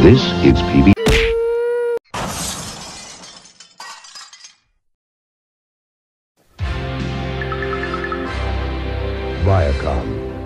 This is PB. Viacom.